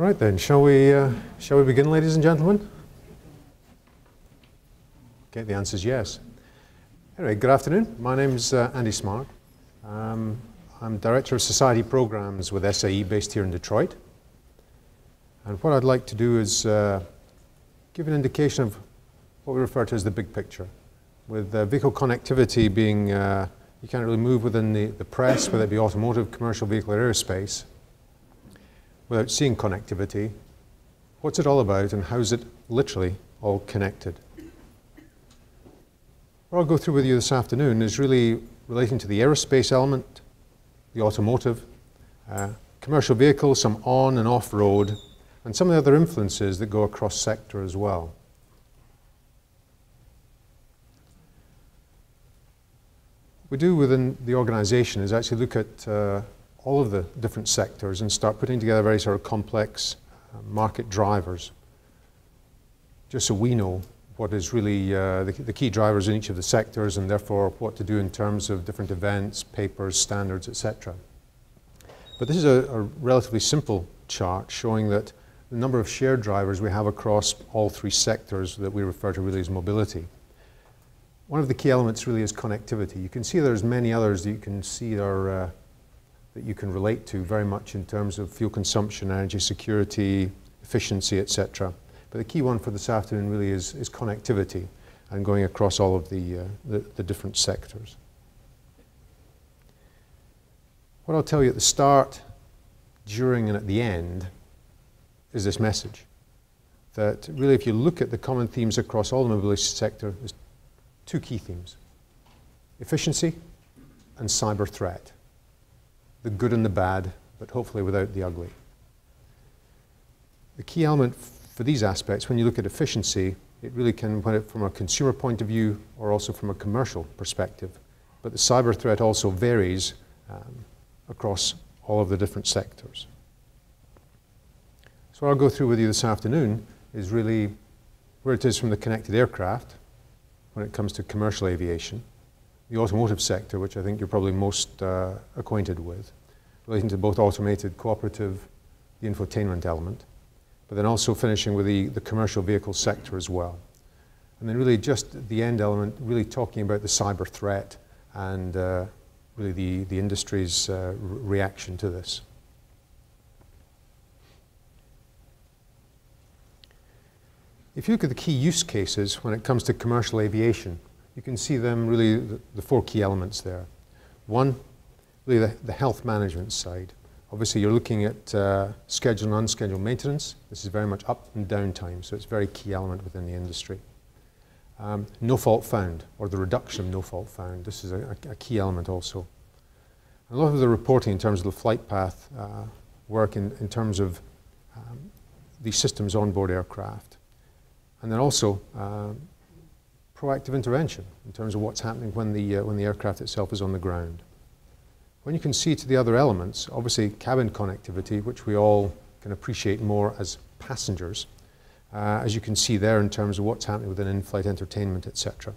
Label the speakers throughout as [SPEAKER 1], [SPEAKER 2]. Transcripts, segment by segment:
[SPEAKER 1] Right then, shall we, uh, shall we begin, ladies and gentlemen? Okay, the answer is yes. Anyway, good afternoon. My name is uh, Andy Smart. Um, I'm Director of Society Programs with SAE based here in Detroit. And what I'd like to do is uh, give an indication of what we refer to as the big picture. With uh, vehicle connectivity being, uh, you can't really move within the, the press, whether it be automotive, commercial vehicle, or aerospace, without seeing connectivity. What's it all about and how is it literally all connected? What I'll go through with you this afternoon is really relating to the aerospace element, the automotive, uh, commercial vehicles, some on and off road, and some of the other influences that go across sector as well. What we do within the organization is actually look at uh, all of the different sectors and start putting together very sort of complex uh, market drivers, just so we know what is really uh, the, the, key drivers in each of the sectors and therefore what to do in terms of different events, papers, standards, etc. But this is a, a, relatively simple chart showing that the number of shared drivers we have across all three sectors that we refer to really as mobility. One of the key elements really is connectivity. You can see there's many others that you can see are, uh, that you can relate to very much in terms of fuel consumption, energy security, efficiency, etc. But the key one for this afternoon really is, is connectivity and going across all of the, uh, the, the different sectors. What I'll tell you at the start, during, and at the end is this message. That really, if you look at the common themes across all the mobility sector, there's two key themes efficiency and cyber threat. The good and the bad, but hopefully without the ugly. The key element for these aspects, when you look at efficiency, it really can from a consumer point of view or also from a commercial perspective. But the cyber threat also varies um, across all of the different sectors. So what I'll go through with you this afternoon is really where it is from the connected aircraft when it comes to commercial aviation, the automotive sector, which I think you're probably most uh, acquainted with, relating to both automated, cooperative, the infotainment element, but then also finishing with the, the commercial vehicle sector as well. And then really just the end element, really talking about the cyber threat and uh, really the, the industry's uh, reaction to this. If you look at the key use cases when it comes to commercial aviation, you can see them really the, the four key elements there. One, really the, the health management side. Obviously, you're looking at uh, scheduled and unscheduled maintenance. This is very much up and down time, so it's a very key element within the industry. Um, no fault found, or the reduction of no fault found. This is a, a key element also. A lot of the reporting in terms of the flight path uh, work in, in, terms of um, the systems on board aircraft. And then also uh, proactive intervention in terms of what's happening when the, uh, when the aircraft itself is on the ground. When you can see to the other elements, obviously cabin connectivity, which we all can appreciate more as passengers, uh, as you can see there in terms of what's happening within in-flight entertainment, etc.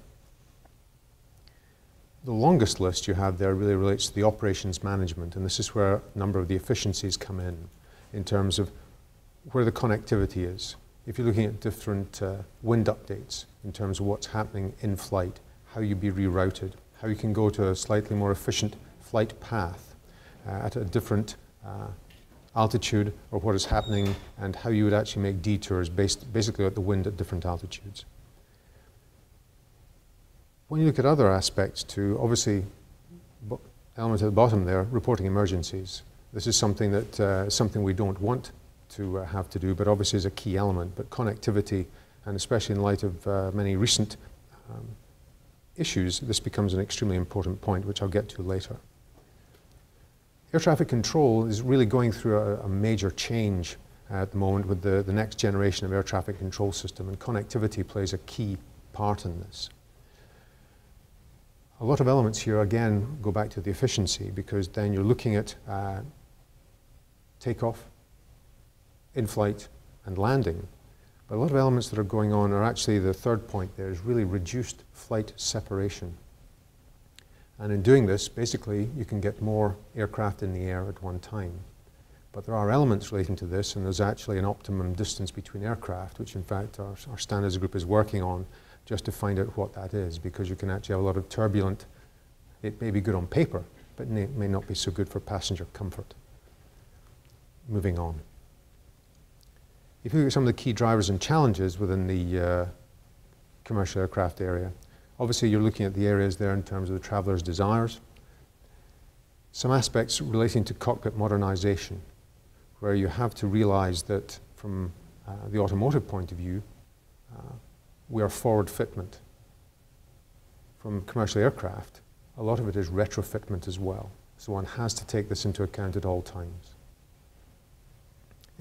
[SPEAKER 1] The longest list you have there really relates to the operations management, and this is where a number of the efficiencies come in, in terms of where the connectivity is. If you're looking at different uh, wind updates in terms of what's happening in flight, how you'd be rerouted, how you can go to a slightly more efficient flight path uh, at a different uh, altitude or what is happening and how you would actually make detours based basically at the wind at different altitudes. When you look at other aspects to obviously element at the bottom there, reporting emergencies. This is something that uh, something we don't want to uh, have to do, but obviously is a key element. But connectivity, and especially in light of uh, many recent um, issues, this becomes an extremely important point, which I'll get to later. Air traffic control is really going through a, a major change at the moment with the, the next generation of air traffic control system, and connectivity plays a key part in this. A lot of elements here, again, go back to the efficiency because then you're looking at uh, takeoff, in-flight, and landing. But a lot of elements that are going on are actually, the third point there is really reduced flight separation. And in doing this, basically, you can get more aircraft in the air at one time. But there are elements relating to this, and there's actually an optimum distance between aircraft, which in fact our, our standards group is working on just to find out what that is, because you can actually have a lot of turbulent, it may be good on paper, but may not be so good for passenger comfort. Moving on. If you look at some of the key drivers and challenges within the uh, commercial aircraft area, obviously you're looking at the areas there in terms of the traveller's desires. Some aspects relating to cockpit modernization, where you have to realize that from uh, the automotive point of view, uh, we are forward fitment. From commercial aircraft, a lot of it is retrofitment as well. So one has to take this into account at all times.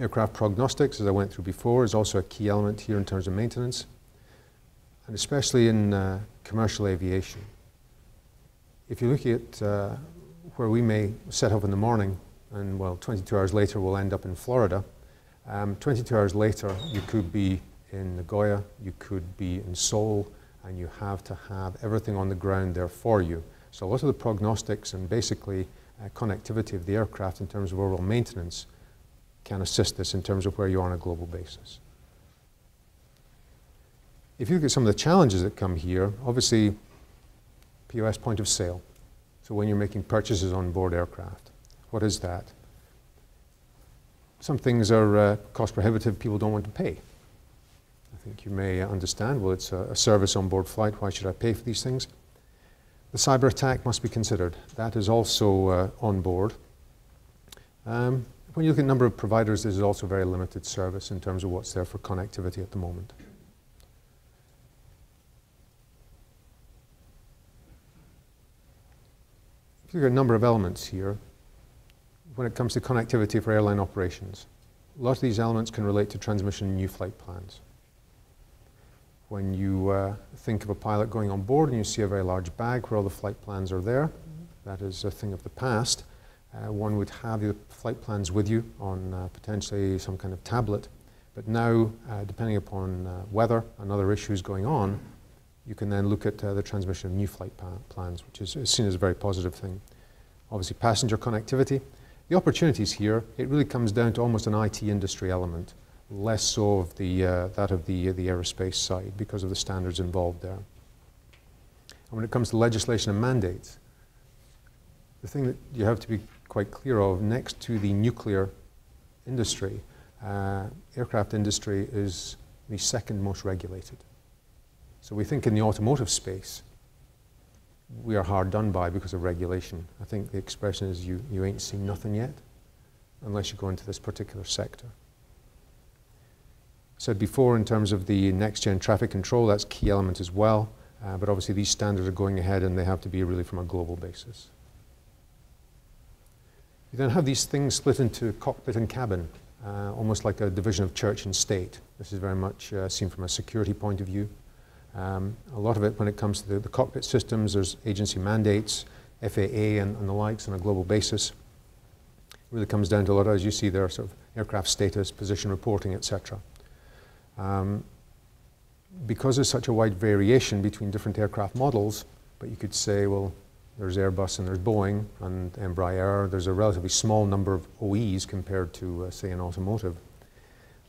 [SPEAKER 1] Aircraft prognostics, as I went through before, is also a key element here in terms of maintenance, and especially in uh, commercial aviation. If you look at uh, where we may set off in the morning and well, 22 hours later we'll end up in Florida. Um, 22 hours later, you could be in Nagoya, you could be in Seoul, and you have to have everything on the ground there for you. So a lot of the prognostics and basically uh, connectivity of the aircraft in terms of overall maintenance can assist this in terms of where you are on a global basis. If you look at some of the challenges that come here, obviously POS point of sale. So when you're making purchases on board aircraft. What is that? Some things are uh, cost prohibitive, people don't want to pay. I think you may understand, well, it's a, a service on board flight, why should I pay for these things? The cyber attack must be considered. That is also uh, on board. Um, when you look at the number of providers, there's also very limited service in terms of what's there for connectivity at the moment. There are a number of elements here, when it comes to connectivity for airline operations. A lot of these elements can relate to transmission and new flight plans. When you uh, think of a pilot going on board and you see a very large bag where all the flight plans are there, that is a thing of the past. Uh, one would have the flight plans with you on uh, potentially some kind of tablet. But now, uh, depending upon uh, weather and other issues going on, you can then look at uh, the transmission of new flight plans, which is seen as a very positive thing. Obviously, passenger connectivity. The opportunities here, it really comes down to almost an IT industry element, less so of the, that of the, the aerospace side because of the standards involved there. And when it comes to legislation and mandates, the thing that you have to be quite clear of, next to the nuclear industry, uh, aircraft industry is the second most regulated. So we think in the automotive space, we are hard done by because of regulation. I think the expression is you, you ain't seen nothing yet unless you go into this particular sector. Said before in terms of the next-gen traffic control, that's key element as well. Uh, but obviously these standards are going ahead and they have to be really from a global basis. You then have these things split into cockpit and cabin, uh, almost like a division of church and state. This is very much uh, seen from a security point of view. Um, a lot of it, when it comes to the, the, cockpit systems, there's agency mandates, FAA and, and, the likes on a global basis. It really comes down to a lot, of, as you see there, sort of aircraft status, position reporting, etc. Um, because there's such a wide variation between different aircraft models, but you could say, well, there's Airbus and there's Boeing and Embraer. There's a relatively small number of OEs compared to, uh, say, an automotive.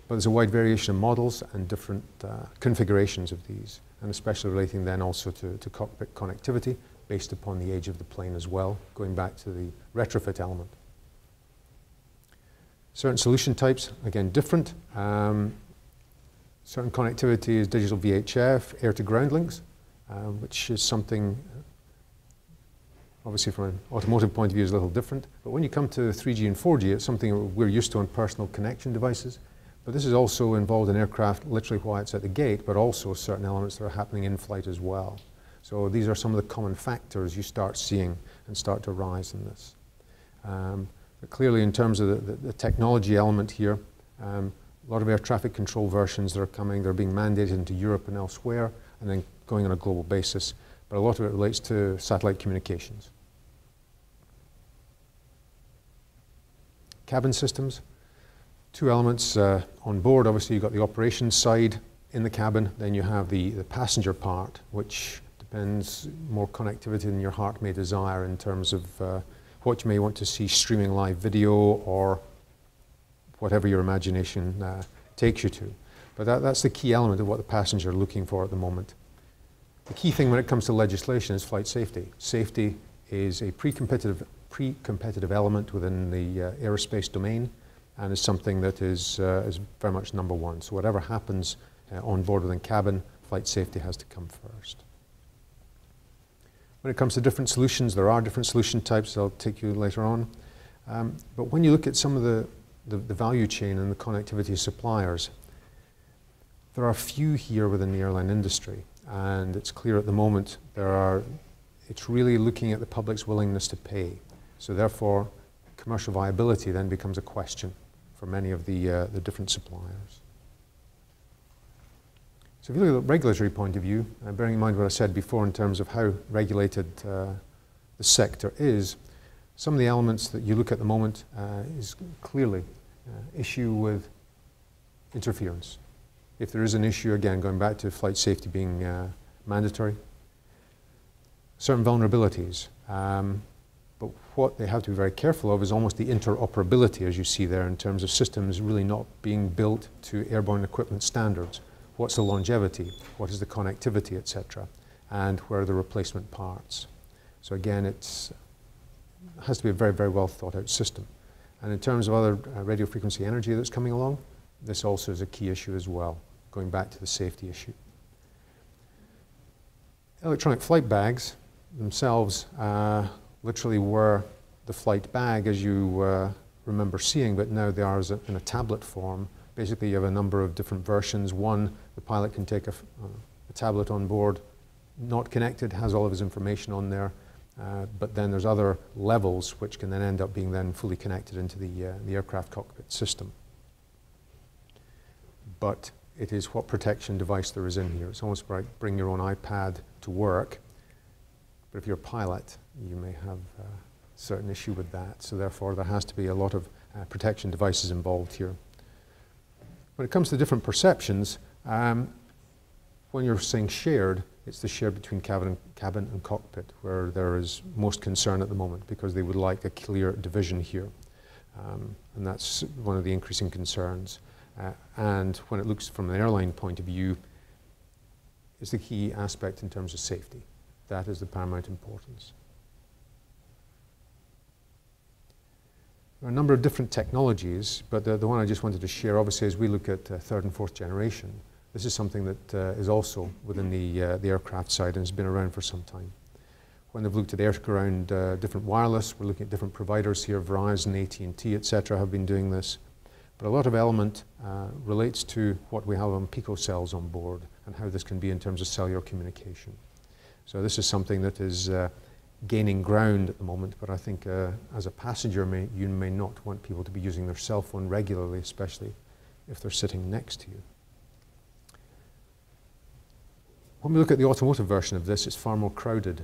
[SPEAKER 1] But there's a wide variation of models and different uh, configurations of these and especially relating then also to, to cockpit connectivity based upon the age of the plane as well, going back to the retrofit element. Certain solution types, again, different. Um, certain connectivity is digital VHF, air-to-ground links, uh, which is something, obviously from an automotive point of view, is a little different. But when you come to 3G and 4G, it's something we're used to on personal connection devices. But this is also involved in aircraft, literally why it's at the gate, but also certain elements that are happening in flight as well. So these are some of the common factors you start seeing and start to rise in this. Um, but clearly in terms of the, the, the technology element here, um, a lot of air traffic control versions that are coming, they're being mandated into Europe and elsewhere, and then going on a global basis. But a lot of it relates to satellite communications. Cabin systems, two elements uh, on board. Obviously, you've got the operations side in the cabin, then you have the, the passenger part, which depends more connectivity than your heart may desire in terms of uh, what you may want to see streaming live video or whatever your imagination uh, takes you to. But that, that's the key element of what the passenger are looking for at the moment. The key thing when it comes to legislation is flight safety. Safety is a pre-competitive, pre-competitive element within the uh, aerospace domain and is something that is, uh, is very much number one. So whatever happens uh, on board within cabin, flight safety has to come first. When it comes to different solutions, there are different solution types I'll take you later on. Um, but when you look at some of the, the, the, value chain and the connectivity suppliers, there are few here within the airline industry. And it's clear at the moment there are, it's really looking at the public's willingness to pay. So therefore, commercial viability then becomes a question for many of the, uh, the different suppliers. So if you look at the regulatory point of view, uh, bearing in mind what I said before in terms of how regulated uh, the sector is, some of the elements that you look at the moment uh, is clearly uh, issue with interference. If there is an issue, again, going back to flight safety being uh, mandatory, certain vulnerabilities. Um, what they have to be very careful of is almost the interoperability, as you see there, in terms of systems really not being built to airborne equipment standards what's the longevity, what is the connectivity, etc., and where are the replacement parts. So again, it has to be a very, very well thought out system. And in terms of other uh, radio frequency energy that's coming along, this also is a key issue as well, going back to the safety issue. Electronic flight bags themselves uh, literally were the flight bag as you uh, remember seeing, but now they are in a tablet form basically you have a number of different versions. One, the pilot can take a, uh, a tablet on board, not connected, has all of his information on there, uh, but then there's other levels which can then end up being then fully connected into the, uh, the aircraft cockpit system. But it is what protection device there is in here. It's almost like bring your own iPad to work, but if you're a pilot, you may have a certain issue with that. So therefore, there has to be a lot of uh, protection devices involved here. When it comes to different perceptions, um, when you're saying shared, it's the shared between cabin and, cabin and cockpit where there is most concern at the moment because they would like a clear division here. Um, and that's one of the increasing concerns. Uh, and when it looks from an airline point of view, is the key aspect in terms of safety. That is the paramount importance. There are a number of different technologies, but the, the one I just wanted to share, obviously, as we look at uh, third and fourth generation, this is something that uh, is also within the, uh, the aircraft side and has been around for some time. When they've looked at air-to-ground uh, different wireless, we're looking at different providers here, Verizon, AT&T, etc., have been doing this. But a lot of element uh, relates to what we have on picocells on board and how this can be in terms of cellular communication. So this is something that is uh, gaining ground at the moment, but I think uh, as a passenger, may, you may not want people to be using their cell phone regularly, especially if they're sitting next to you. When we look at the automotive version of this, it's far more crowded.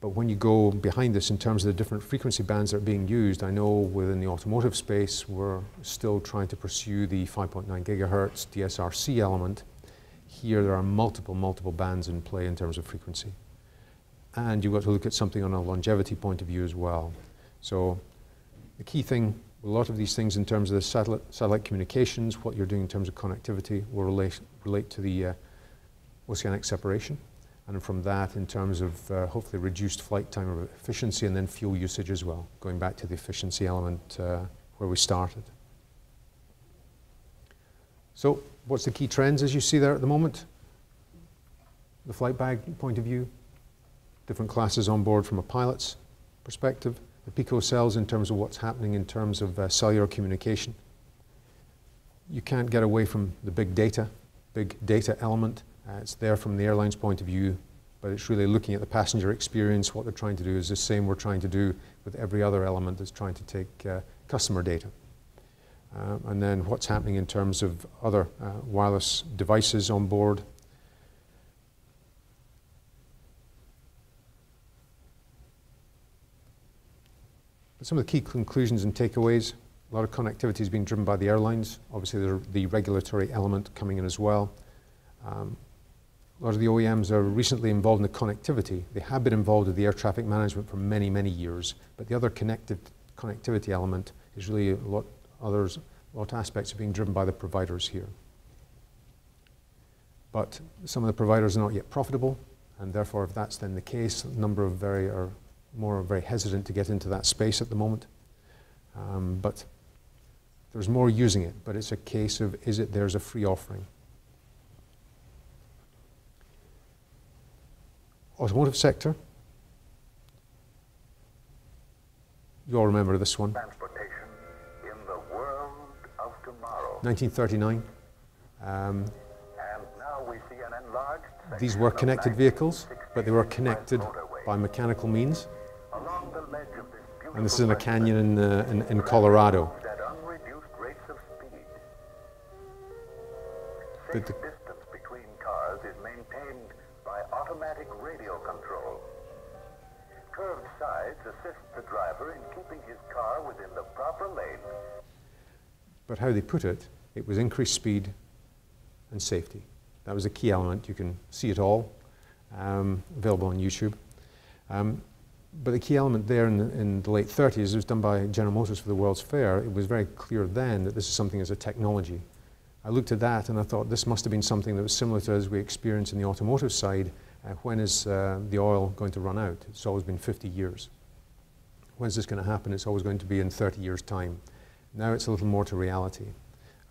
[SPEAKER 1] But when you go behind this in terms of the different frequency bands that are being used, I know within the automotive space, we're still trying to pursue the 5.9 gigahertz DSRC element, here there are multiple, multiple bands in play in terms of frequency. And you've got to look at something on a longevity point of view as well. So the key thing, a lot of these things in terms of the satellite, satellite communications, what you're doing in terms of connectivity will relate, relate to the uh, oceanic separation. And from that, in terms of uh, hopefully reduced flight time or efficiency and then fuel usage as well, going back to the efficiency element uh, where we started. So what's the key trends as you see there at the moment? The flight bag point of view, different classes on board from a pilot's perspective, the pico cells in terms of what's happening in terms of uh, cellular communication. You can't get away from the big data, big data element. Uh, it's there from the airline's point of view, but it's really looking at the passenger experience. What they're trying to do is the same we're trying to do with every other element that's trying to take uh, customer data. Uh, and then what's happening in terms of other uh, wireless devices on board. But some of the key conclusions and takeaways, a lot of connectivity is being driven by the airlines. Obviously, there's the regulatory element coming in as well. Um, a lot of the OEMs are recently involved in the connectivity. They have been involved with the air traffic management for many, many years, but the other connected connectivity element is really a lot others, a lot of aspects are being driven by the providers here. But some of the providers are not yet profitable, and therefore, if that's then the case, a number of very are more very hesitant to get into that space at the moment. Um, but there's more using it, but it's a case of is it there's a free offering. Automotive sector. You all remember this one. 1939. Um, these were connected vehicles, but they were connected by mechanical means. And this is in a canyon in, uh, in, in Colorado. But the-
[SPEAKER 2] distance between cars is maintained by automatic radio control. Curved sides assist the driver in keeping his car within the proper lane.
[SPEAKER 1] But how they put it, it was increased speed and safety. That was a key element. You can see it all, um, available on YouTube. Um, but the key element there in the, in the late 30s, it was done by General Motors for the World's Fair. It was very clear then that this is something as a technology. I looked at that and I thought this must have been something that was similar to as we experience in the automotive side. Uh, when is uh, the oil going to run out? It's always been 50 years. When's this going to happen? It's always going to be in 30 years' time. Now it's a little more to reality.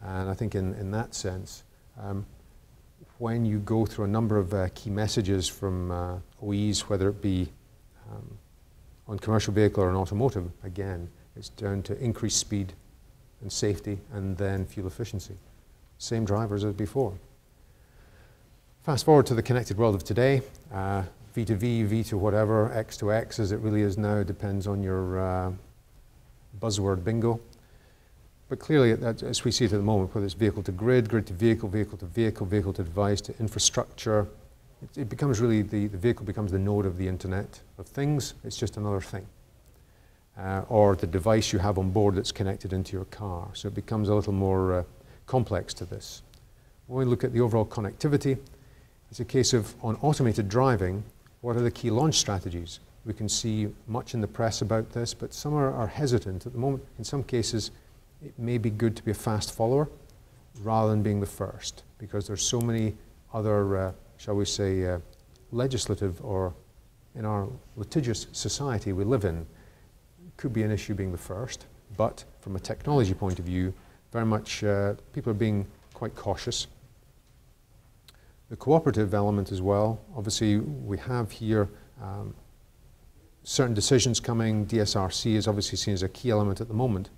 [SPEAKER 1] And I think in, in that sense, um, when you go through a number of uh, key messages from uh, OEs, whether it be um, on commercial vehicle or an automotive, again, it's down to increased speed and safety and then fuel efficiency. Same drivers as before. Fast forward to the connected world of today, uh, V to V, V to whatever, X to X as it really is now, depends on your uh, buzzword bingo. But clearly, as we see it at the moment, whether it's vehicle to grid, grid to vehicle, vehicle to vehicle, vehicle to device to infrastructure, it, it becomes really the, the vehicle becomes the node of the Internet of Things. It's just another thing. Uh, or the device you have on board that's connected into your car. So it becomes a little more uh, complex to this. When we look at the overall connectivity, it's a case of on automated driving, what are the key launch strategies? We can see much in the press about this, but some are, are hesitant at the moment. In some cases, it may be good to be a fast follower rather than being the first, because there's so many other, uh, shall we say, uh, legislative or in our litigious society we live in, could be an issue being the first. But from a technology point of view, very much uh, people are being quite cautious. The cooperative element as well. Obviously, we have here um, certain decisions coming. DSRC is obviously seen as a key element at the moment.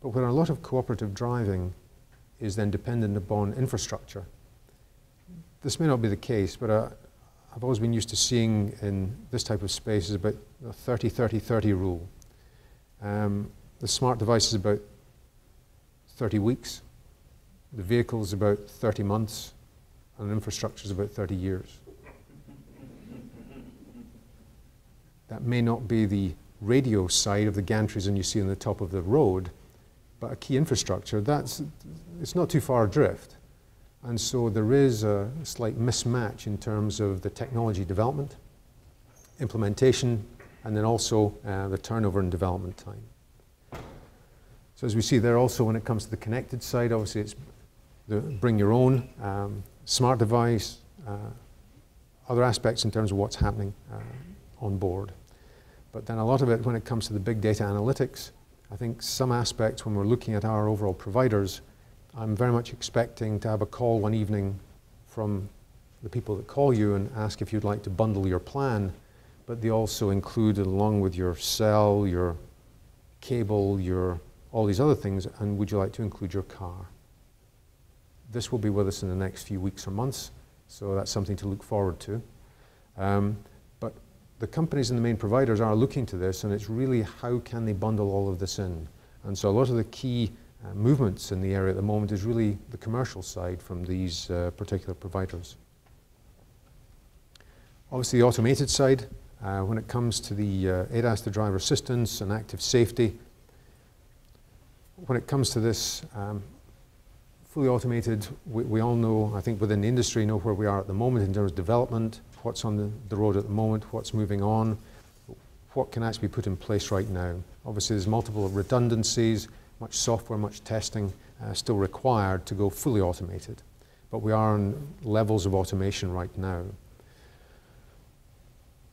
[SPEAKER 1] But where a lot of cooperative driving is then dependent upon infrastructure, this may not be the case, but uh, I've always been used to seeing in this type of space is about the 30 30 30 rule. Um, the smart device is about 30 weeks, the vehicle is about 30 months, and infrastructure is about 30 years. That may not be the radio side of the gantries and you see on the top of the road, but a key infrastructure, that's, it's not too far adrift. And so there is a slight mismatch in terms of the technology development, implementation, and then also uh, the turnover and development time. So as we see there also when it comes to the connected side, obviously it's the bring your own um, smart device, uh, other aspects in terms of what's happening uh, on board. But then a lot of it when it comes to the big data analytics, I think some aspects when we're looking at our overall providers, I'm very much expecting to have a call one evening from the people that call you and ask if you'd like to bundle your plan, but they also include along with your cell, your cable, your all these other things, and would you like to include your car? This will be with us in the next few weeks or months, so that's something to look forward to. Um, the companies and the main providers are looking to this, and it's really how can they bundle all of this in? And so a lot of the key uh, movements in the area at the moment is really the commercial side from these uh, particular providers. Obviously, the automated side, uh, when it comes to the uh, ADAS, the driver assistance and active safety, when it comes to this, um, fully automated, we, we, all know, I think within the industry, know where we are at the moment in terms of development, what's on the, road at the moment, what's moving on, what can actually be put in place right now. Obviously, there's multiple redundancies, much software, much testing uh, still required to go fully automated. But we are on levels of automation right now.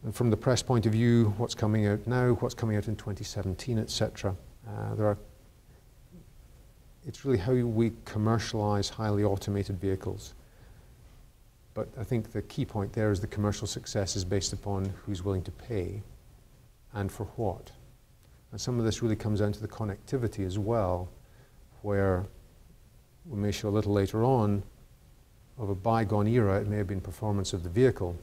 [SPEAKER 1] And from the press point of view, what's coming out now, what's coming out in 2017, etc. Uh, there are. It's really how we commercialize highly automated vehicles. But I think the key point there is the commercial success is based upon who's willing to pay and for what. And some of this really comes down to the connectivity as well, where we may show a little later on of a bygone era, it may have been performance of the vehicle,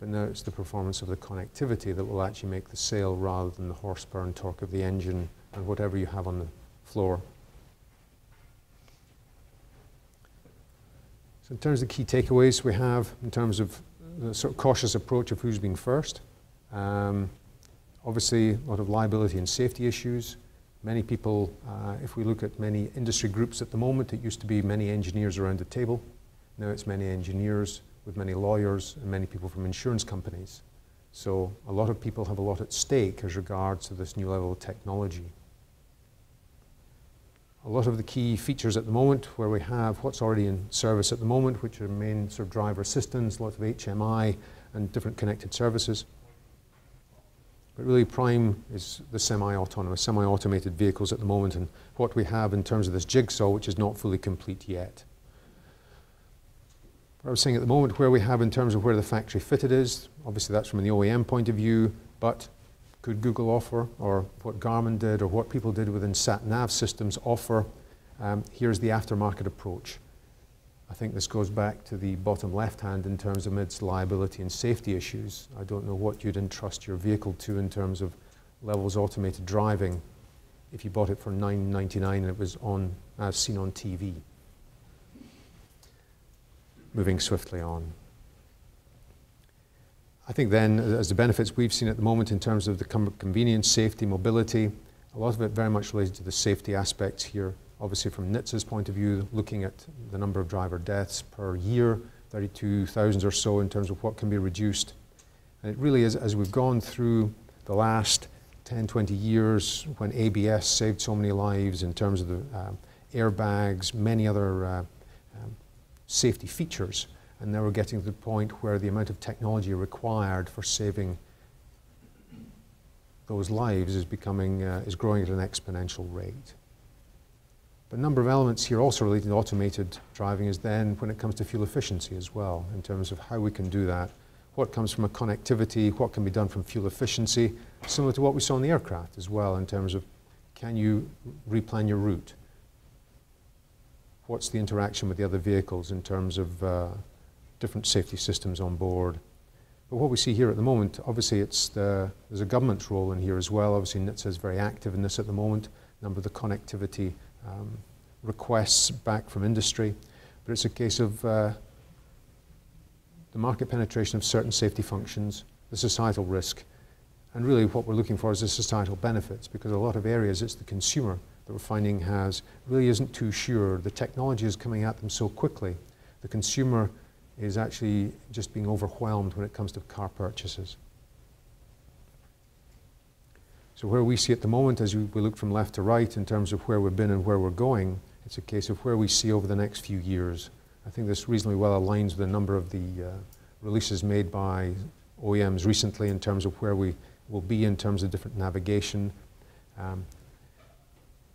[SPEAKER 1] but now it's the performance of the connectivity that will actually make the sale rather than the horsepower and torque of the engine and whatever you have on the floor. So in terms of the key takeaways we have, in terms of the sort of cautious approach of who's being first, um, obviously a lot of liability and safety issues. Many people, uh, if we look at many industry groups at the moment, it used to be many engineers around the table. Now it's many engineers with many lawyers and many people from insurance companies. So a lot of people have a lot at stake as regards to this new level of technology a lot of the key features at the moment where we have what's already in service at the moment, which are main sort of driver assistance, lots of HMI and different connected services. But really prime is the semi-autonomous, semi-automated vehicles at the moment and what we have in terms of this jigsaw, which is not fully complete yet. What I was saying at the moment where we have in terms of where the factory fitted is, obviously that's from the OEM point of view, but could Google offer, or what Garmin did, or what people did within sat nav systems offer. Um, here's the aftermarket approach. I think this goes back to the bottom left hand in terms of its liability and safety issues. I don't know what you'd entrust your vehicle to in terms of levels automated driving if you bought it for $9.99 and it was on as seen on TV. Moving swiftly on. I think then, as the benefits we've seen at the moment in terms of the convenience, safety, mobility, a lot of it very much related to the safety aspects here. Obviously, from NHTSA's point of view, looking at the number of driver deaths per year, 32,000 or so in terms of what can be reduced. And it really is, as we've gone through the last 10, 20 years, when ABS saved so many lives in terms of the uh, airbags, many other uh, um, safety features, and now we're getting to the point where the amount of technology required for saving those lives is becoming, uh, is growing at an exponential rate. But a number of elements here also related to automated driving is then when it comes to fuel efficiency as well, in terms of how we can do that. What comes from a connectivity, what can be done from fuel efficiency, similar to what we saw in the aircraft as well, in terms of can you replan your route? What's the interaction with the other vehicles in terms of uh, different safety systems on board. But what we see here at the moment, obviously it's the, there's a government's role in here as well. Obviously NHTSA is very active in this at the moment. A number of the connectivity um, requests back from industry. But it's a case of uh, the market penetration of certain safety functions, the societal risk, and really what we're looking for is the societal benefits because a lot of areas it's the consumer that we're finding has really isn't too sure. The technology is coming at them so quickly. The consumer is actually just being overwhelmed when it comes to car purchases. So where we see at the moment, as we look from left to right in terms of where we've been and where we're going, it's a case of where we see over the next few years. I think this reasonably well aligns with a number of the uh, releases made by OEMs recently in terms of where we will be in terms of different navigation, um,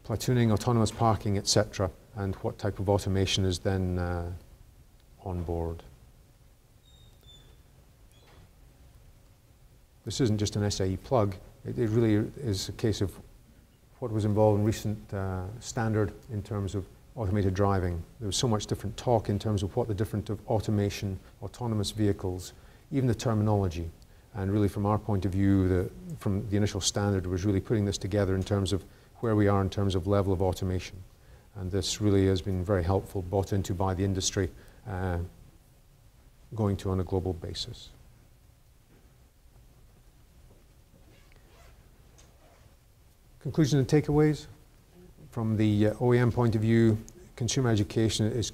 [SPEAKER 1] platooning, autonomous parking, etc., and what type of automation is then uh, on board. This isn't just an SAE plug. It, it, really is a case of what was involved in recent uh, standard in terms of automated driving. There was so much different talk in terms of what the different of automation, autonomous vehicles, even the terminology. And really from our point of view, the, from the initial standard was really putting this together in terms of where we are in terms of level of automation. And this really has been very helpful, bought into by the industry, uh, going to on a global basis. Conclusion and takeaways. From the uh, OEM point of view, consumer education is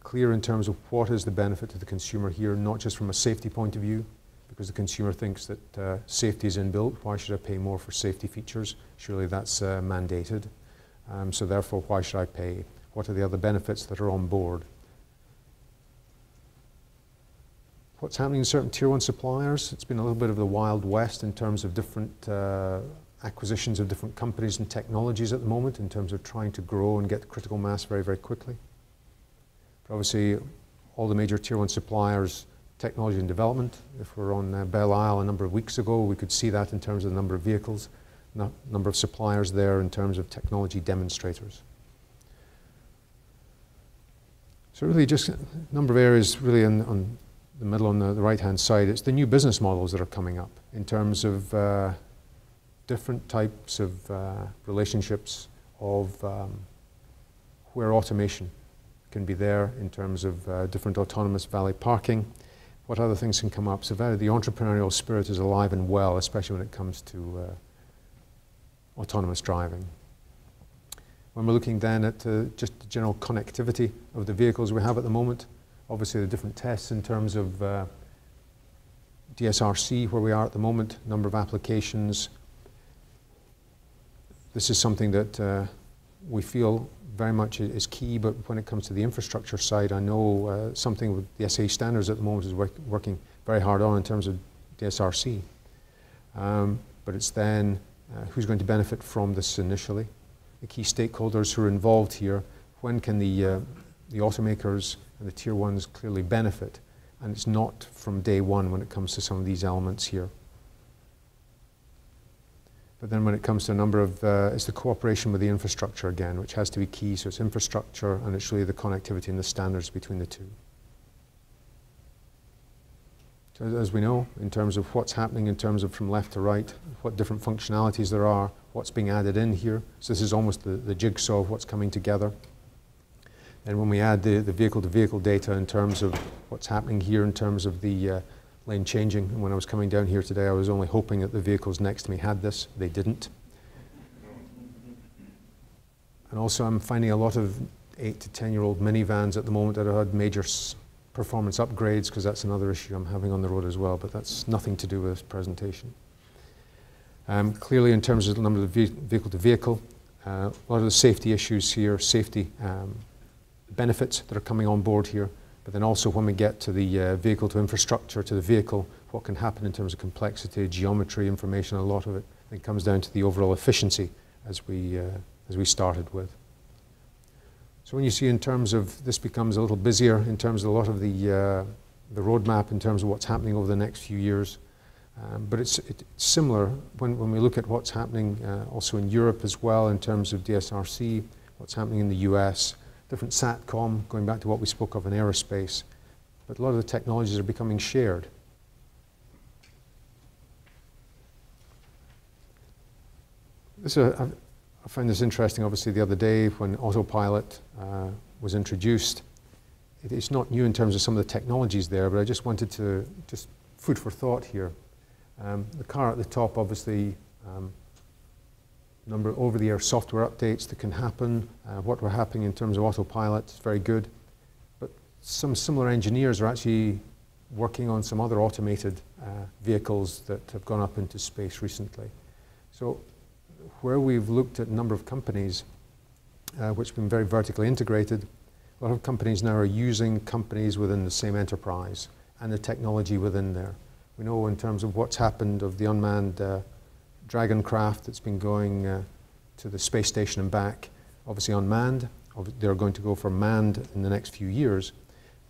[SPEAKER 1] clear in terms of what is the benefit to the consumer here, not just from a safety point of view, because the consumer thinks that uh, safety is inbuilt. Why should I pay more for safety features? Surely that's uh, mandated. Um, so therefore, why should I pay? What are the other benefits that are on board? What's happening in certain tier one suppliers? It's been a little bit of the wild west in terms of different uh, acquisitions of different companies and technologies at the moment in terms of trying to grow and get critical mass very, very quickly. But obviously, all the major tier one suppliers, technology and development. If we're on uh, Belle Isle a number of weeks ago, we could see that in terms of the number of vehicles, number of suppliers there in terms of technology demonstrators. So really just a number of areas really in, on the middle on the, the right-hand side. It's the new business models that are coming up in terms of uh, different types of uh, relationships of um, where automation can be there in terms of uh, different autonomous valet parking. What other things can come up? So the entrepreneurial spirit is alive and well, especially when it comes to uh, autonomous driving. When we're looking then at uh, just the general connectivity of the vehicles we have at the moment, obviously the different tests in terms of uh, DSRC, where we are at the moment, number of applications. This is something that uh, we feel very much is key, but when it comes to the infrastructure side, I know uh, something with the SA standards at the moment is work, working very hard on in terms of DSRC. Um, but it's then uh, who's going to benefit from this initially the key stakeholders who are involved here. When can the, uh, the automakers and the tier ones clearly benefit? And it's not from day one when it comes to some of these elements here. But then when it comes to a number of, uh, it's the cooperation with the infrastructure again, which has to be key. So it's infrastructure and it's really the connectivity and the standards between the two. So as we know, in terms of what's happening in terms of from left to right, what different functionalities there are, what's being added in here. So this is almost the, the jigsaw of what's coming together. And when we add the, the vehicle-to-vehicle data in terms of what's happening here in terms of the uh, lane changing, and when I was coming down here today, I was only hoping that the vehicles next to me had this. They didn't. And also I'm finding a lot of 8 to 10-year-old minivans at the moment that have had major performance upgrades, because that's another issue I'm having on the road as well, but that's nothing to do with this presentation. Um, clearly, in terms of the number of vehicle to vehicle, uh, a lot of the safety issues here, safety um, benefits that are coming on board here, but then also when we get to the uh, vehicle to infrastructure, to the vehicle, what can happen in terms of complexity, geometry, information, a lot of it, it comes down to the overall efficiency as we, uh, as we started with. So when you see in terms of this becomes a little busier in terms of a lot of the, uh, the roadmap in terms of what's happening over the next few years, um, but it's, it's, similar when, when we look at what's happening uh, also in Europe as well in terms of DSRC, what's happening in the US, different SATCOM, going back to what we spoke of in aerospace. But a lot of the technologies are becoming shared. This, uh, I found this interesting, obviously, the other day when autopilot uh, was introduced. It, it's not new in terms of some of the technologies there, but I just wanted to just food for thought here. Um, the car at the top, obviously, um, number of over-the-air software updates that can happen. Uh, what were happening in terms of autopilot is very good. But some similar engineers are actually working on some other automated uh, vehicles that have gone up into space recently. So where we've looked at a number of companies uh, which have been very vertically integrated, a lot of companies now are using companies within the same enterprise and the technology within there. We know in terms of what's happened of the unmanned uh, Dragon craft that's been going uh, to the space station and back, obviously unmanned. They're going to go for manned in the next few years.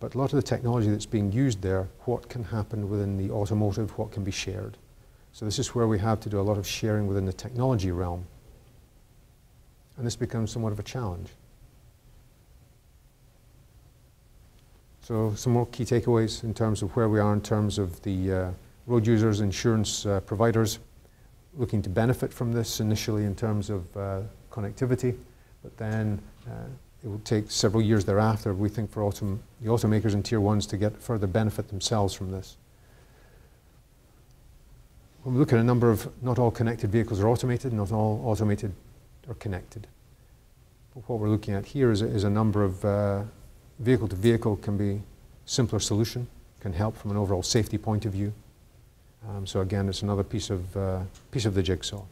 [SPEAKER 1] But a lot of the technology that's being used there, what can happen within the automotive, what can be shared. So this is where we have to do a lot of sharing within the technology realm. And this becomes somewhat of a challenge. So some more key takeaways in terms of where we are in terms of the uh, road users, insurance uh, providers looking to benefit from this initially in terms of uh, connectivity, but then uh, it will take several years thereafter, we think, for autom the automakers and tier ones to get further benefit themselves from this. When we look at a number of, not all connected vehicles are automated, not all automated are connected. But what we're looking at here is is a number of vehicle to vehicle can be simpler solution, can help from an overall safety point of view. Um, so again, it's another piece of, uh, piece of the jigsaw.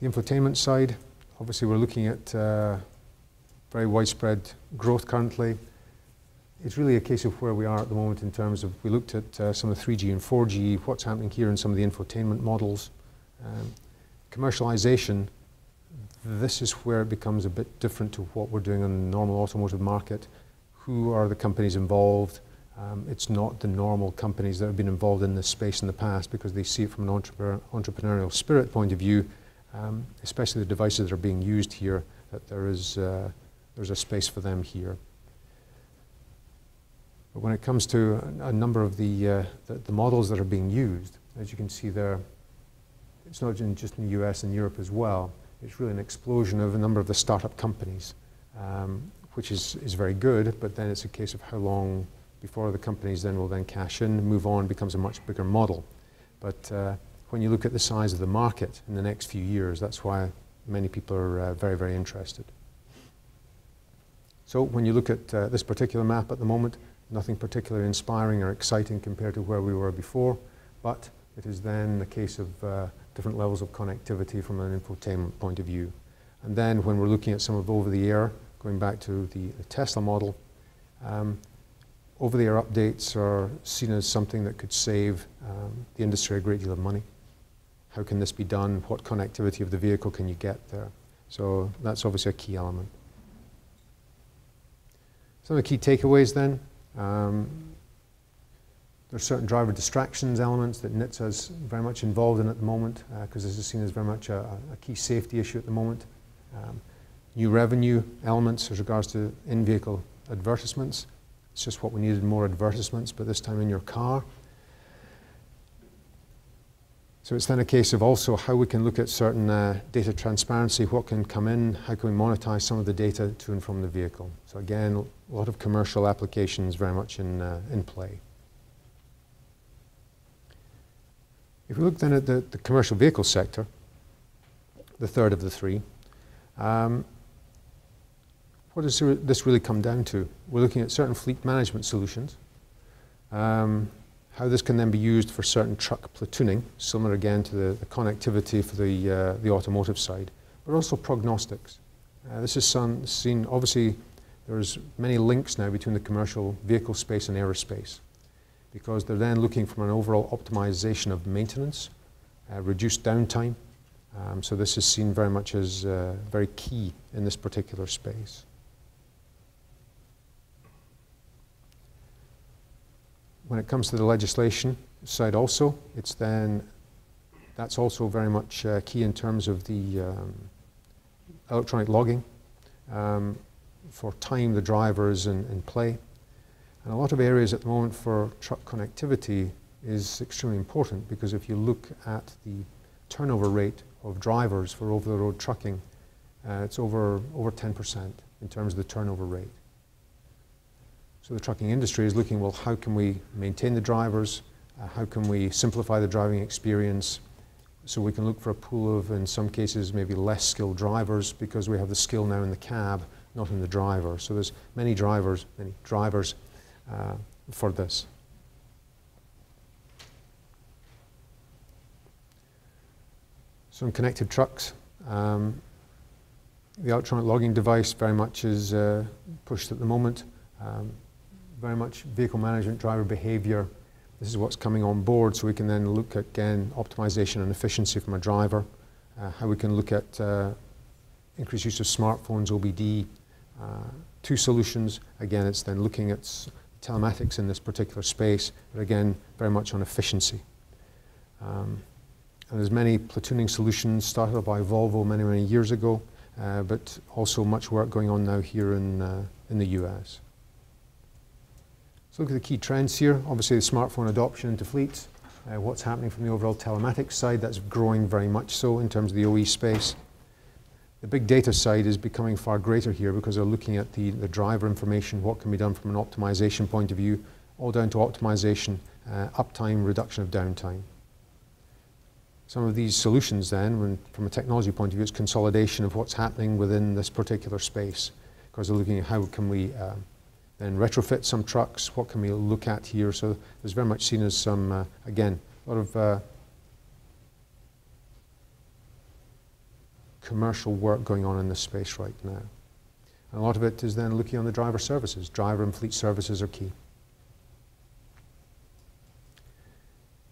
[SPEAKER 1] The infotainment side, obviously we're looking at uh, very widespread growth currently. It's really a case of where we are at the moment in terms of, we looked at uh, some of the 3G and 4G, what's happening here in some of the infotainment models. Um, commercialization, this is where it becomes a bit different to what we're doing in the normal automotive market. Who are the companies involved? Um, it's not the normal companies that have been involved in this space in the past because they see it from an entrepreneurial spirit point of view um, especially the devices that are being used here, that there is uh, there's a space for them here. But when it comes to a, a number of the, uh, the, the models that are being used, as you can see there, it's not just in the US and Europe as well. It's really an explosion of a number of the startup companies, um, which is, is very good, but then it's a case of how long before the companies then will then cash in, move on, becomes a much bigger model. But uh, when you look at the size of the market in the next few years, that's why many people are uh, very, very interested. So when you look at uh, this particular map at the moment, nothing particularly inspiring or exciting compared to where we were before, but it is then the case of uh, different levels of connectivity from an infotainment point of view. And then when we're looking at some of over-the-air, going back to the, the Tesla model, um, over-the-air updates are seen as something that could save um, the industry a great deal of money. How can this be done? What connectivity of the vehicle can you get there? So that's obviously a key element. Some of the key takeaways then. Um, there are certain driver distractions elements that NHTSA is very much involved in at the moment because uh, this is seen as very much a, a key safety issue at the moment. Um, new revenue elements as regards to in-vehicle advertisements. It's just what we needed more advertisements, but this time in your car. So it's then a case of also how we can look at certain uh, data transparency, what can come in, how can we monetize some of the data to and from the vehicle. So again, a lot of commercial applications very much in, uh, in play. If we look then at the, the commercial vehicle sector, the third of the three, um, what does this really come down to? We're looking at certain fleet management solutions. Um, how this can then be used for certain truck platooning, similar again to the, the connectivity for the, uh, the automotive side, but also prognostics. Uh, this is some, seen, obviously, there's many links now between the commercial vehicle space and aerospace because they're then looking for an overall optimization of maintenance, uh, reduced downtime. Um, so this is seen very much as uh, very key in this particular space. when it comes to the legislation side also, it's then, that's also very much uh, key in terms of the um, electronic logging um, for time the drivers in, in play. And a lot of areas at the moment for truck connectivity is extremely important because if you look at the turnover rate of drivers for over-the-road trucking, uh, it's over, over 10% in terms of the turnover rate. So the trucking industry is looking, well, how can we maintain the drivers? Uh, how can we simplify the driving experience? So we can look for a pool of, in some cases, maybe less skilled drivers because we have the skill now in the cab, not in the driver. So there's many drivers, many drivers uh, for this. So in connected trucks, um, the electronic logging device very much is uh, pushed at the moment. Um, very much vehicle management, driver behavior. This is what's coming on board, so we can then look at, again, optimization and efficiency from a driver, uh, how we can look at uh, increased use of smartphones, OBD, uh, two solutions. Again, it's then looking at telematics in this particular space, but again, very much on efficiency. Um, and there's many platooning solutions started by Volvo many, many years ago, uh, but also much work going on now here in, uh, in the US. So look at the key trends here. Obviously, the smartphone adoption into fleets. Uh, what's happening from the overall telematics side, that's growing very much so in terms of the OE space. The big data side is becoming far greater here because they're looking at the, the driver information, what can be done from an optimization point of view, all down to optimization, uh, uptime, reduction of downtime. some of these solutions then, when, from a technology point of view, it's consolidation of what's happening within this particular space. Because they're looking at how can we um, then retrofit some trucks, what can we look at here. So it's very much seen as some, uh, again, a lot of commercial work going on in this space right now. And a lot of it is then looking on the driver services. Driver and fleet services are key.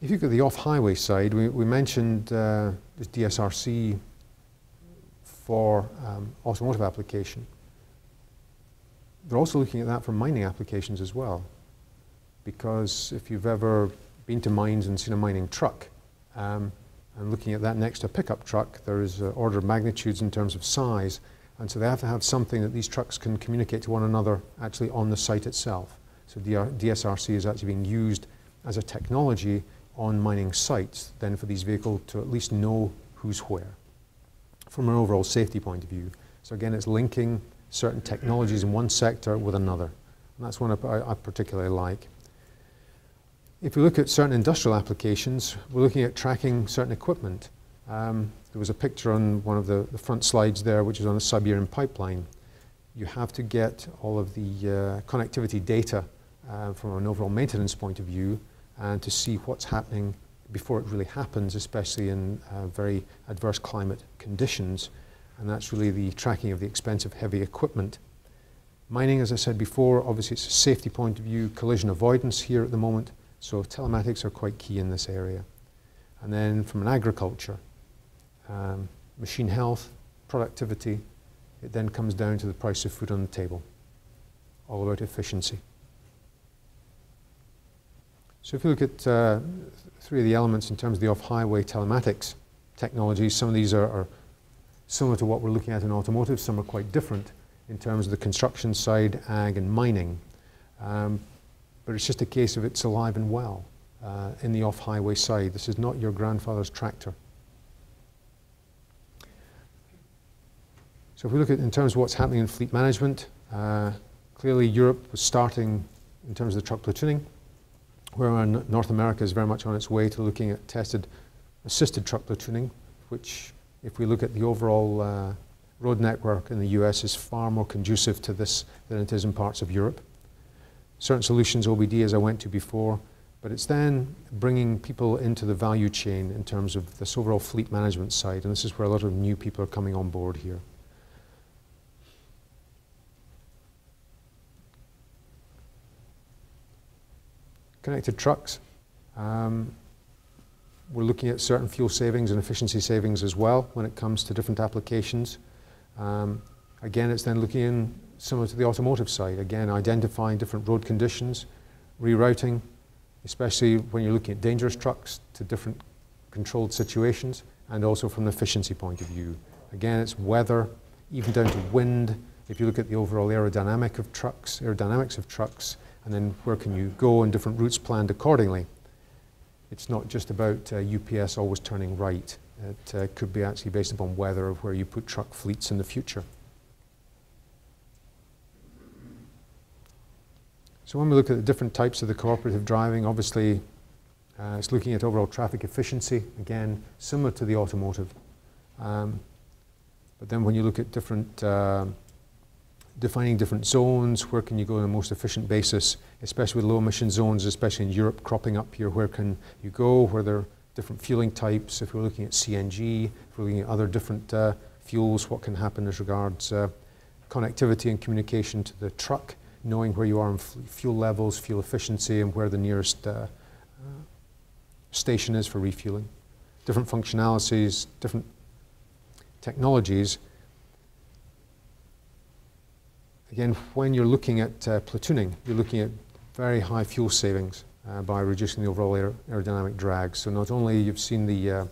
[SPEAKER 1] If you look at the off-highway side, we, we mentioned uh, DSRC for um, automotive application. They're also looking at that for mining applications as well. Because if you've ever been to mines and seen a mining truck, um, and looking at that next to a pickup truck, there is uh, order of magnitudes in terms of size. And so they have to have something that these trucks can communicate to one another actually on the site itself. So DSRC is actually being used as a technology on mining sites then for these vehicles to at least know who's where from an overall safety point of view. So again, it's linking certain technologies in one sector with another. And that's one I, I particularly like. If we look at certain industrial applications, we're looking at tracking certain equipment. Um, there was a picture on one of the, the, front slides there, which is on a Siberian pipeline. You have to get all of the uh, connectivity data uh, from an overall maintenance point of view and to see what's happening before it really happens, especially in uh, very adverse climate conditions. And that's really the tracking of the expensive heavy equipment. Mining, as I said before, obviously it's a safety point of view, collision avoidance here at the moment. So telematics are quite key in this area. And then from an agriculture, um, machine health, productivity, it then comes down to the price of food on the table. All about efficiency. So if you look at uh, three of the elements in terms of the off-highway telematics technologies, some of these are, are, similar to what we're looking at in automotive, some are quite different in terms of the construction side, ag and mining. Um, but it's just a case of it's alive and well uh, in the off-highway side. This is not your grandfather's tractor. So if we look at in terms of what's happening in fleet management, uh, clearly Europe was starting in terms of the truck platooning where North America is very much on its way to looking at tested assisted truck platooning, which, if we look at the overall uh, road network in the US, is far more conducive to this than it is in parts of Europe. Certain solutions, OBD, as I went to before, but it's then bringing people into the value chain in terms of this overall fleet management side, and this is where a lot of new people are coming on board here. Connected trucks. Um, we're looking at certain fuel savings and efficiency savings as well when it comes to different applications. Um, again, it's then looking in similar to the automotive side. Again, identifying different road conditions, rerouting, especially when you're looking at dangerous trucks to different controlled situations, and also from an efficiency point of view. Again, it's weather, even down to wind. If you look at the overall aerodynamic of trucks, aerodynamics of trucks, and then where can you go and different routes planned accordingly. It's not just about uh, UPS always turning right. It uh, could be actually based upon weather of where you put truck fleets in the future. So when we look at the different types of the cooperative driving, obviously uh, it's looking at overall traffic efficiency, again, similar to the automotive. Um, but then when you look at different uh, defining different zones, where can you go on the most efficient basis, especially with low emission zones, especially in Europe cropping up here, where can you go, where there are different fueling types, if we're looking at CNG, if we're looking at other different uh, fuels, what can happen as regards uh, connectivity and communication to the truck, knowing where you are in fuel levels, fuel efficiency, and where the nearest uh, station is for refueling. Different functionalities, different technologies, Again, when you're looking at uh, platooning, you're looking at very high fuel savings uh, by reducing the overall aer aerodynamic drag. So not only you've seen the uh,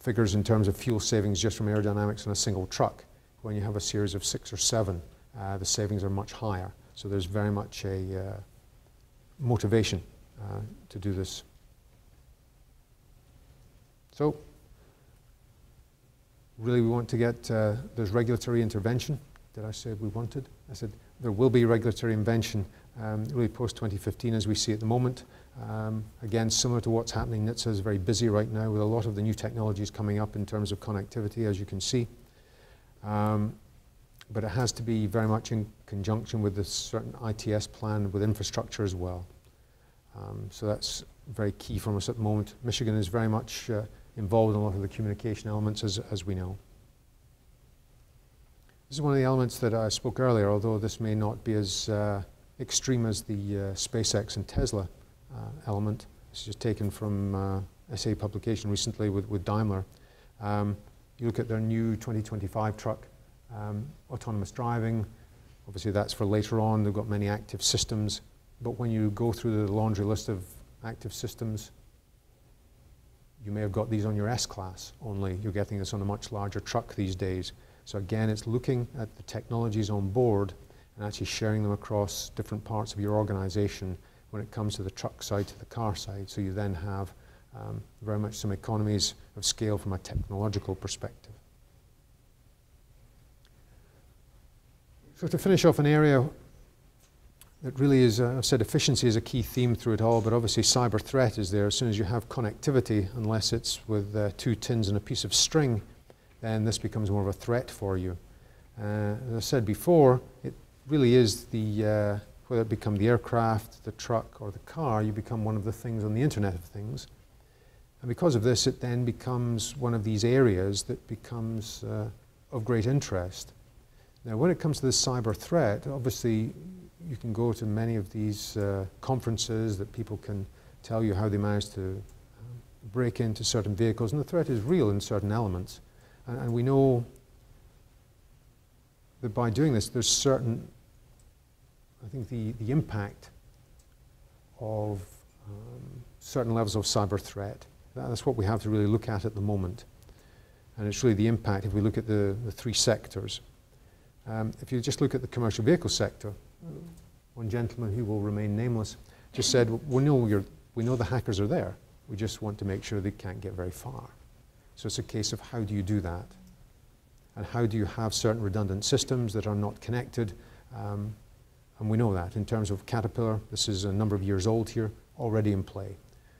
[SPEAKER 1] figures in terms of fuel savings just from aerodynamics on a single truck, when you have a series of six or seven, uh, the savings are much higher. So there's very much a uh, motivation uh, to do this. So really we want to get, there's regulatory intervention that I said we wanted. I said there will be regulatory intervention um, really post 2015 as we see at the moment. Um, again, similar to what's happening, NHTSA is very busy right now with a lot of the new technologies coming up in terms of connectivity, as you can see. Um, but it has to be very much in conjunction with a certain ITS plan with infrastructure as well. Um, so that's very key for us at the moment. Michigan is very much uh, involved in a lot of the communication elements, as, as we know. This is one of the elements that I spoke earlier, although this may not be as uh, extreme as the uh, SpaceX and Tesla uh, element. This is just taken from uh, SA publication recently with, with Daimler. Um, you look at their new 2025 truck, um, autonomous driving, obviously that's for later on, they've got many active systems, but when you go through the laundry list of active systems, you may have got these on your S-Class only. You're getting this on a much larger truck these days. So again, it's looking at the technologies on board and actually sharing them across different parts of your organization when it comes to the truck side to the car side. So you then have um, very much some economies of scale from a technological perspective. So to finish off an area that really is, uh, I've said efficiency is a key theme through it all, but obviously cyber threat is there. As soon as you have connectivity, unless it's with uh, two tins and a piece of string, then this becomes more of a threat for you. Uh, as I said before, it really is the, uh, whether it become the aircraft, the truck, or the car, you become one of the things on the Internet of Things. And because of this, it then becomes one of these areas that becomes uh, of great interest. Now, when it comes to this cyber threat, obviously you can go to many of these uh, conferences that people can tell you how they managed to um, break into certain vehicles, and the threat is real in certain elements. And, and we know that by doing this, there's certain, I think the, the impact of um, certain levels of cyber threat. That's what we have to really look at at the moment. And it's really the impact if we look at the, the three sectors. Um, if you just look at the commercial vehicle sector, one gentleman who will remain nameless just said, we know, we know the hackers are there. We just want to make sure they can't get very far. So it's a case of how do you do that? And how do you have certain redundant systems that are not connected? Um, and we know that in terms of Caterpillar, this is a number of years old here, already in play.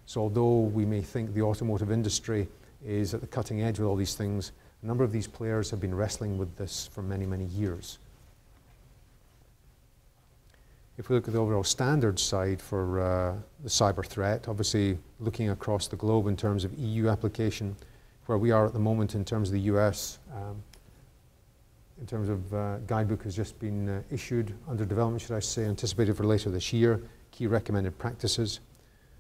[SPEAKER 1] So although we may think the automotive industry is at the cutting edge with all these things, a number of these players have been wrestling with this for many, many years. If we look at the overall standards side for uh, the cyber threat, obviously looking across the globe in terms of EU application, where we are at the moment in terms of the US, um, in terms of uh, guidebook has just been uh, issued, under development should I say, anticipated for later this year, key recommended practices.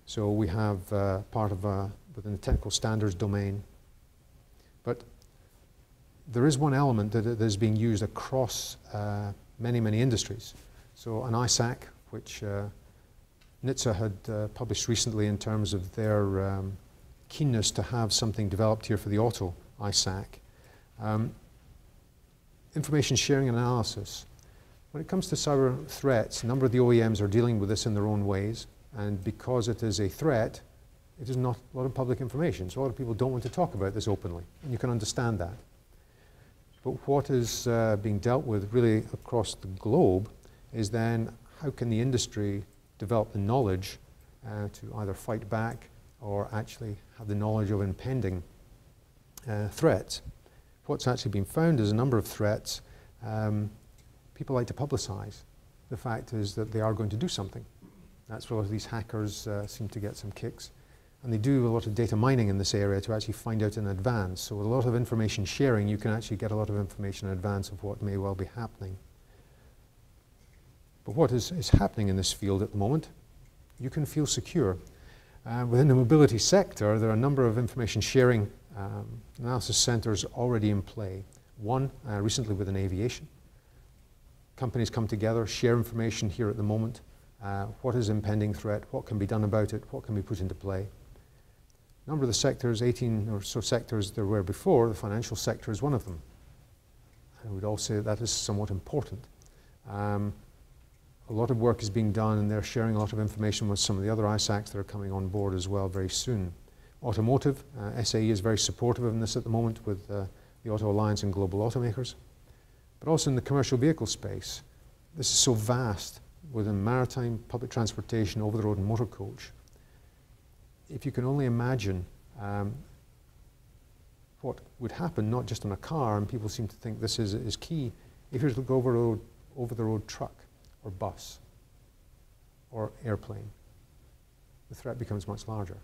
[SPEAKER 1] So we have uh, part of uh, within the technical standards domain. But there is one element that, that is being used across uh, many, many industries. So an ISAC, which uh, NHTSA had uh, published recently in terms of their um, keenness to have something developed here for the auto ISAC. Um, information sharing and analysis. When it comes to cyber threats, a number of the OEMs are dealing with this in their own ways, and because it is a threat, it is not a lot of public information. So a lot of people don't want to talk about this openly, and you can understand that. But what is uh, being dealt with really across the globe is then how can the industry develop the knowledge uh, to either fight back or actually have the knowledge of impending uh, threats. What's actually been found is a number of threats um, people like to publicize. The fact is that they are going to do something. That's where these hackers uh, seem to get some kicks. And they do a lot of data mining in this area to actually find out in advance. So with a lot of information sharing, you can actually get a lot of information in advance of what may well be happening. But what is, is happening in this field at the moment, you can feel secure. Uh, within the mobility sector, there are a number of information sharing um, analysis centers already in play. One uh, recently within aviation. Companies come together, share information here at the moment. Uh, what is impending threat? What can be done about it? What can be put into play? Number of the sectors, 18 or so sectors there were before, the financial sector is one of them. I would all say that, that is somewhat important. Um, a lot of work is being done and they're sharing a lot of information with some of the other ISACs that are coming on board as well very soon. Automotive, uh, SAE is very supportive of this at the moment with uh, the Auto Alliance and global automakers. But also in the commercial vehicle space, this is so vast within maritime, public transportation, over-the-road and motor coach. If you can only imagine um, what would happen, not just on a car, and people seem to think this is, is key, if you to go over, road, over the road truck or bus or airplane, the threat becomes much larger.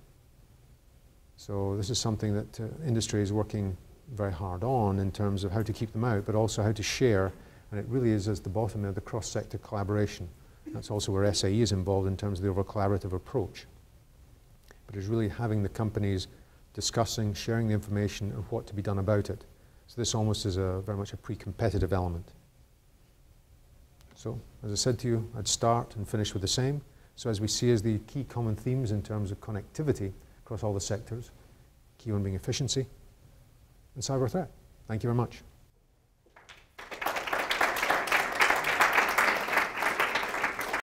[SPEAKER 1] So this is something that uh, industry is working very hard on in terms of how to keep them out, but also how to share. And it really is at the bottom of the cross-sector collaboration. That's also where SAE is involved in terms of the over collaborative approach. But is really having the companies discussing, sharing the information and what to be done about it. So this almost is a very much a pre-competitive element. So, as I said to you, I'd start and finish with the same. So as we see as the key common themes in terms of connectivity across all the sectors, key one being efficiency and cyber threat. Thank you very much.